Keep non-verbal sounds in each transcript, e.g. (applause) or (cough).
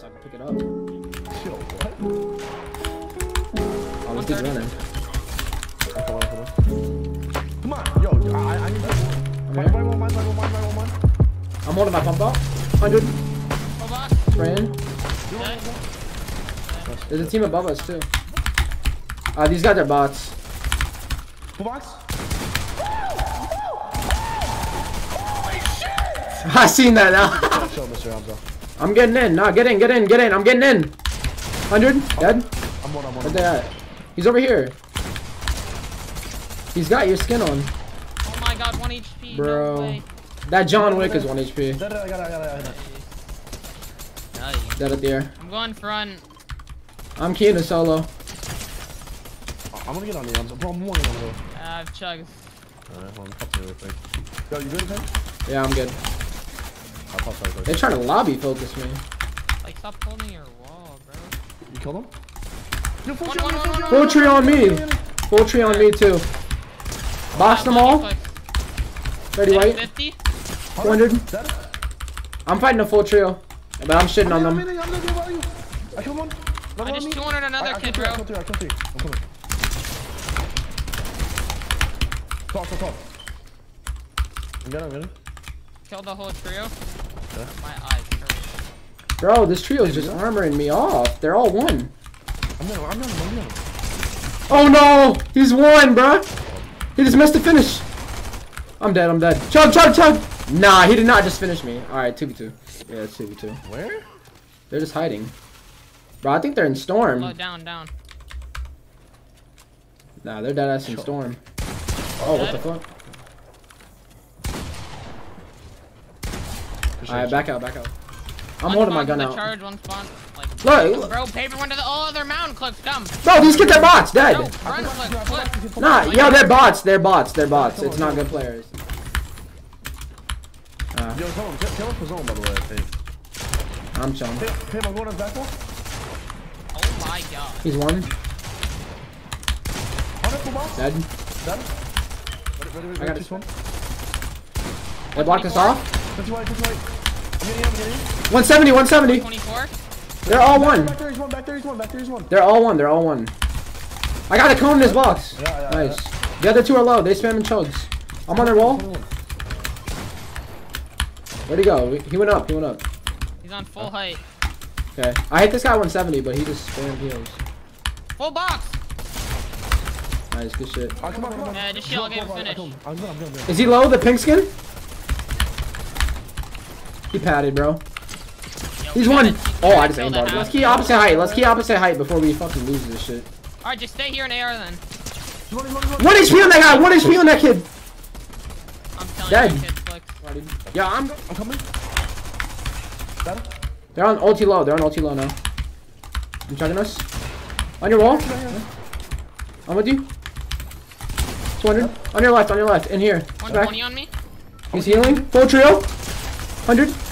so I can pick it up. Yo, what? Oh, this dude's running. Okay, what, what, what? Come on, yo, I, I- need that. Mine, mine, mine, mine, mine, mine, mine, mine. I'm holding my pump up. 100. Full. Spraying. There's a team above us, too. Uh, these guys are bots. Full box? (laughs) I seen that now. Show, Mr. Hamza. I'm getting in. Nah, get in, get in, get in. I'm getting in. 100. Dead. I'm one, I'm one. Where's they at? He's over here. He's got your skin on. Oh my god, 1 HP. Bro. No way. That John Wick is 1 HP. Dead, dead, I got it, I got it, I got it. Nice. Dead at the air. I'm going front. I'm keying to solo. I'm gonna get on the Hamza. Bro, I'm one on the I have chugs. Alright, hold on, pop me real quick. Yo, you good, man? Yeah, I'm good. I'll pop that quick. They're trying to lobby focus me. Like, stop holding your wall, bro. You killed him? Yo, full One, tree on one, me, one, one, Full tree on me. Full tree on me too. Box them all. 30 white. 50. 200. I'm fighting a full trio. But I'm shitting on them. I'm in, I'm in. I killed one. Another I on just me. 200 another I, I kid, killed three, I bro. killed three, I killed three. I'm coming. Talk, talk, talk. I'm getting, I'm getting. Killed the whole trio. Yeah. My eyes. Bro, this trio's just armoring me off. They're all one. I'm getting, I'm getting, I'm getting. Oh no! He's one, bro. He just missed the finish. I'm dead, I'm dead. Chug, chug, chug! Nah, he did not just finish me. Alright, 2v2. Yeah, it's 2v2. Where? They're just hiding. Bro, I think they're in Storm. Low down, down. Nah, they're dead ass in Storm. Oh, what the fuck? Alright, back out, back out. I'm One holding my gun to the out. Charge, one spawn. Like, Look, bro, paper one to the. Oh, they're mountain clips. Come. bro, these kids are bots, No, dead. run clip, clip. Nah, yo, they're bots, they're bots, they're bots. It's not good players. Uh, Yo, tell him, tell him for zone, by the way, Pave. I'm chilling. Pave, Pave, I'm going on back wall. Oh my god. He's one, Hundred full box. dead. Dead. Ready, ready, ready, I got two, it. one. They blocked us off. 50 white, 50 white. I'm getting in, I'm getting in. 170, 170. 24. They're all one. Back there, he's one, back there, he's one, back there, he's one. They're all one, they're all one. I got a cone in this box. Yeah, yeah, Nice. The other two are low, they spamming chugs. I'm on their wall. Where'd he go? He went up, he went up. He's on full height. Okay. I hit this guy 170, but he just spammed heals. Full box. Nice, good shit. Ah, come on, come on. Yeah, just chill, I'll get him finished. Is he low, the pink skin? He padded, bro. Yo, He's one. Oh, I just aimed Let's keep opposite height. Let's keep opposite height before we fucking lose this shit. Alright, just stay here in AR then. He's one, he's one, he's one. One HP on that guy. One HP on that kid. I'm telling Dead. you, kid flicks. Yeah, I'm. I'm coming. They're on ulti low. They're on ulti low now. You chugging us? On your wall. I'm with you. 200. On your left. On your left. In here. Back. 120 on me. He's healing. Full trio. 100.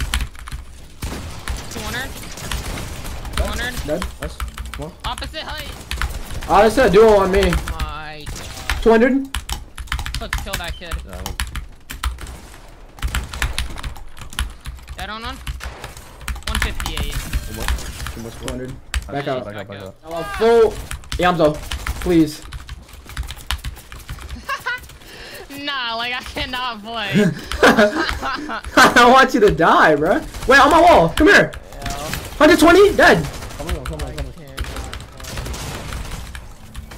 Dead. Nice. Come. Opposite height. Ah, that's a duo on me. My god. 200. Let's kill that kid. Yeah, I'm- Dead on one. 158. too much. Too much. 200. Back out. Back out, back out. Full. Eomzo. Please. (laughs) Nah, like I cannot play. (laughs) (laughs) I don't want you to die, bro. Wait, on my wall. Come here. 120. Dead.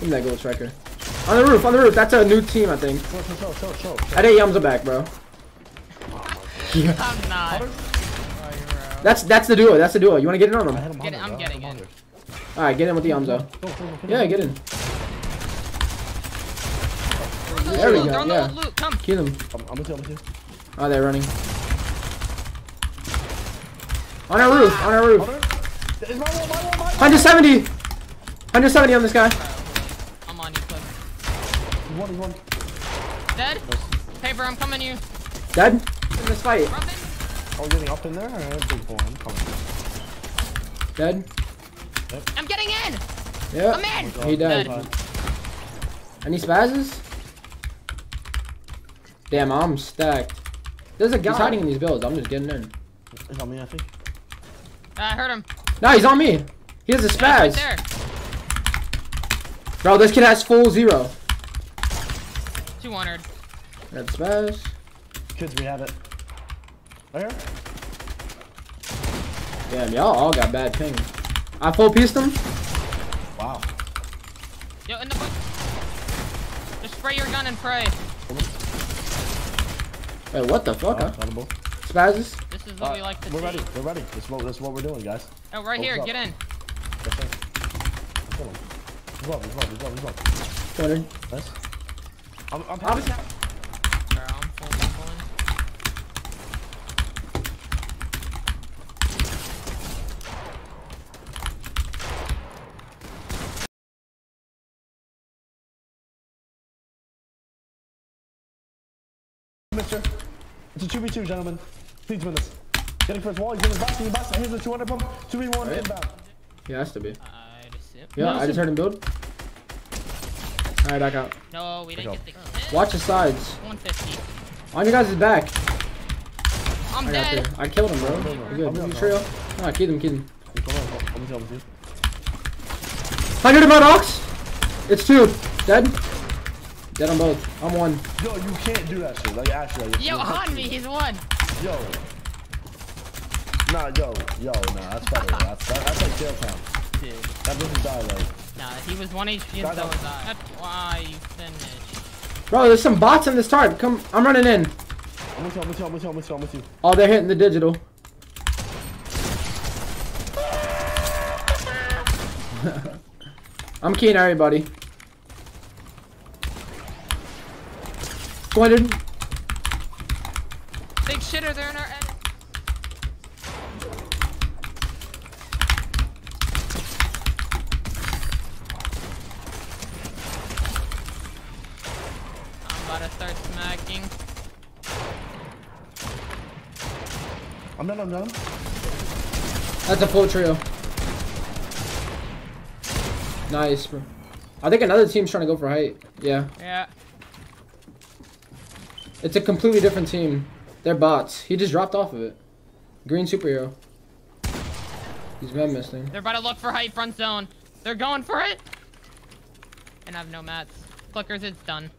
Give me that gold striker. On the roof, on the roof. That's a new team, I think. Show, show, show, show, show. I did Eomzo back, bro. I'm not. That's that's the duo. That's the duo. You want to get in on I them? him Get it, I'm bro. getting I it. All right, get in with the Eomzo. Yeah, get in. There we go, Throw yeah. loot. Come. Kill them. I'm, I'm with you, I'm with you. Oh, they're running. On our roof. On our roof. 100. It's my wall, my wall, my wall. 170. 170 on this guy. I'm on you, clip. He's one, he's one. Dead. Paper, I'm coming you. Dead. In this fight. Robin. Oh, getting up in there? Alright, big boy, I'm coming. Dead. I'm getting in. Yeah. I'm in. He died. Dead. Any spazzes? Damn, I'm stacked. There's a guy hiding in these builds. I'm just getting in. It's on me, I think. Uh, I heard him. No, he's on me. He has a Yeah, spaz. he's right there. Bro, this kid has full zero. 200. Got spaz. Kids, we have it. Right here? Damn, y'all all got bad ping. I full pieced him. Wow. Yo, in the bush. Just spray your gun and pray. Wait, what the fuck? Uh, huh? not. Spazzes? This is what we like to We're see. ready. We're ready. This is what, this is what we're doing, guys. Oh, right What's here. up? Get in. Yes, sir. Let's go. Let's go. Let's go. Let's go. Let's go. 200. I'm, I'm I'm- happy. I'm full. Mister. It's a 2v2, gentlemen. Please win this. Getting first wall. He's in his box. He's in his box. Here's the 200 pump. 2v1 Right. inbound. He has to be. I'd assume. Yeah, I just heard him build. Alright, back out. No, we didn't get the hit. Watch the sides. 150. On your guys' back. I'm I dead. you. I killed him, bro. You good? I'm You good. trio? Nah, keep him, keep him. Come on. Let me tell you. 100 in my dogs. It's two. Dead. Dead on both. I'm one. Yo, you can't do that shit. Like, actually. Like, Yo, on me. He's one. Yo. Nah, yo. Yo, nah. That's better. That's, that, that's like jail time. Dude. That doesn't die, like. Nah, he was 1 HP and so was I. That's why you finished. Bro, there's some bots in this tarp. Come, I'm running in. I'm with you. I'm with you. I'm with you. I'm with you. I'm with you. Oh, they're hitting the digital. (laughs) I'm keying everybody. 200. Big shitter, they're in our edit. I'm about to start smacking. I'm done. I'm done. That's a full trio. Nice, bro. I think another team's trying to go for height. Yeah. Yeah. It's a completely different team. They're bots. He just dropped off of it. Green superhero. He's been missing. They're about to look for height front zone. They're going for it. And I have no mats. Clickers, it's done.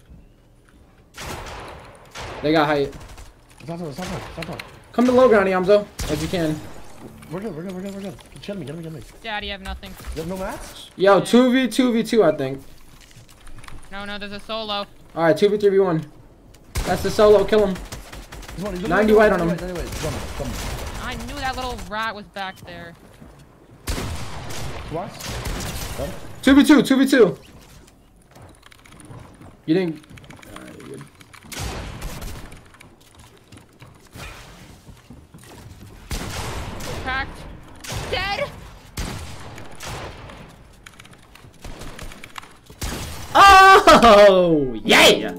They got height. Stop talking. Stop talking. Stop talking. Come to low ground, Eomzo, if you can. We're good. We're good. We're good. We're good. Get me. Get me. Get me. Daddy, I have nothing. You have no mats? Yo, 2v2v2, I think. No, no, there's a solo. Alright, 2v3v1. That's the solo, kill him. He's one, he's 90 white on him. 90 white, 90 white. Come on. Come on. I knew that little rat was back there. What? 2v2, 2v2. You didn't. Alright, you're good. Cracked. Dead. Oh, yeah!